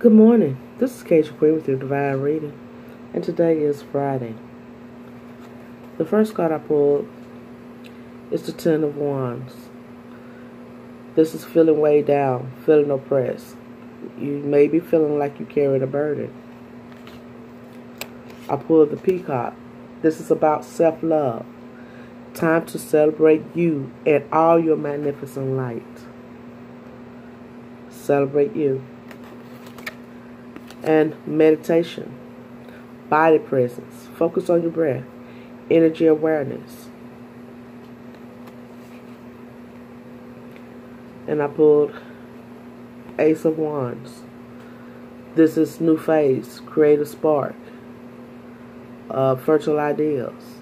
Good morning. This is Keisha Queen with your Divine Reading, and today is Friday. The first card I pulled is the Ten of Wands. This is feeling way down, feeling oppressed. You may be feeling like you're carrying a burden. I pulled the Peacock. This is about self love. Time to celebrate you and all your magnificent light. Celebrate you and meditation, body presence, focus on your breath, energy awareness. And I pulled Ace of Wands. This is new phase, create a spark, uh, fertile ideals.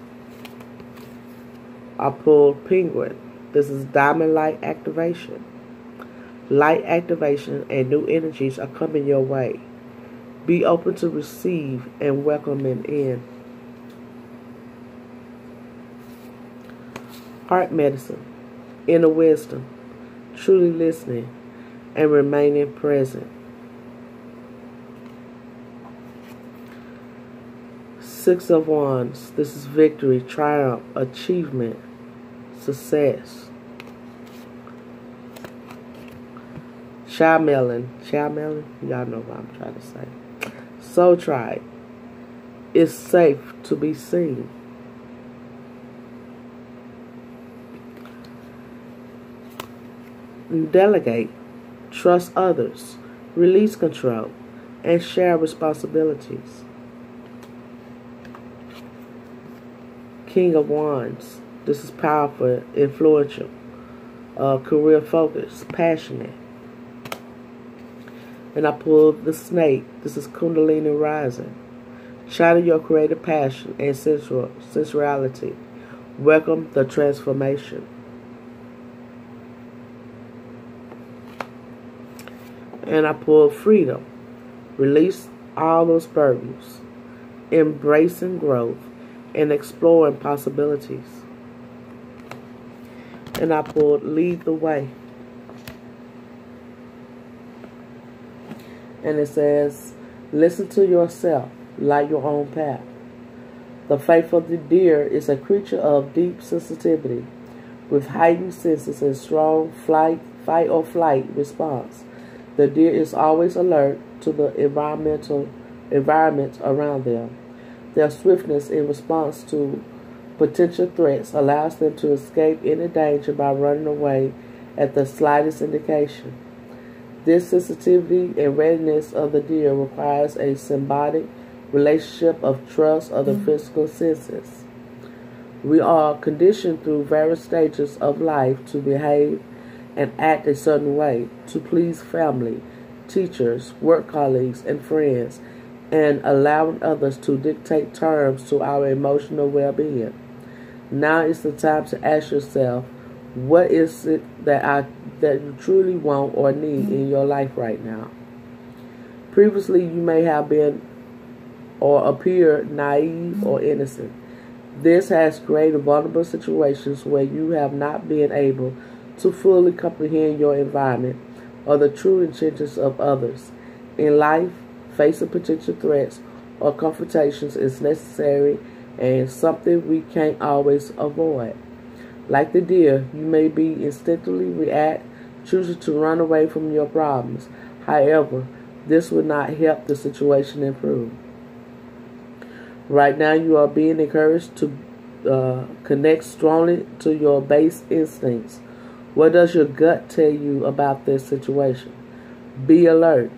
I pulled Penguin. This is diamond light activation. Light activation and new energies are coming your way. Be open to receive and welcome them in. Heart medicine, inner wisdom, truly listening, and remaining present. Six of Wands. This is victory, triumph, achievement, success. Child melon. Child melon? Y'all know what I'm trying to say. Soul Tribe. It's safe to be seen. Delegate. Trust others. Release control. And share responsibilities. King of Wands. This is powerful, influential, uh, career focused, passionate and I pulled the snake. This is Kundalini rising. Channel your creative passion and sensual sensuality. Welcome the transformation. And I pulled freedom. Release all those burdens. Embracing growth and exploring possibilities. And I pulled lead the way. And it says, Listen to yourself, light your own path. The faith of the deer is a creature of deep sensitivity, with heightened senses and strong flight, fight or flight response. The deer is always alert to the environmental environment around them. Their swiftness in response to potential threats allows them to escape any danger by running away at the slightest indication. This sensitivity and readiness of the deer requires a symbiotic relationship of trust of the mm-hmm. physical senses. We are conditioned through various stages of life to behave and act a certain way to please family, teachers, work colleagues, and friends, and allowing others to dictate terms to our emotional well being. Now is the time to ask yourself what is it that I that you truly want or need in mm-hmm. your life right now? Previously, you may have been or appear naive or mm-hmm. innocent. This has created vulnerable situations where you have not been able to fully comprehend your environment or the true intentions of others. In life, facing potential threats or confrontations is necessary and something we can't always avoid. Like the deer, you may be instinctively react, choosing to run away from your problems. However, this will not help the situation improve. Right now, you are being encouraged to uh, connect strongly to your base instincts. What does your gut tell you about this situation? Be alert.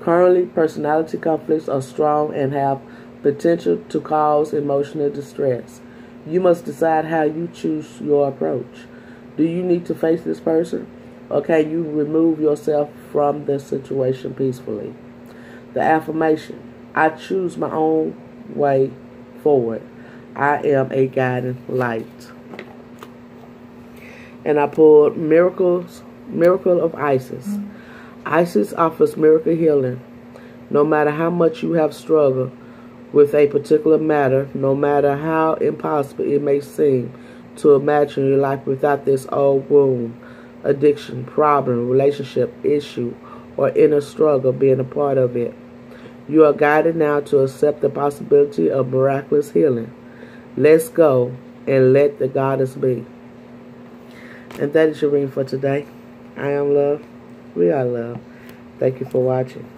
Currently, personality conflicts are strong and have potential to cause emotional distress. You must decide how you choose your approach. Do you need to face this person? Or can you remove yourself from the situation peacefully? The affirmation I choose my own way forward. I am a guiding light. And I pulled Miracles, Miracle of Isis. Mm-hmm. Isis offers miracle healing. No matter how much you have struggled, with a particular matter, no matter how impossible it may seem to imagine your life without this old wound, addiction, problem, relationship, issue, or inner struggle being a part of it. You are guided now to accept the possibility of miraculous healing. Let's go and let the goddess be. And that is your reading for today. I am love. We are love. Thank you for watching.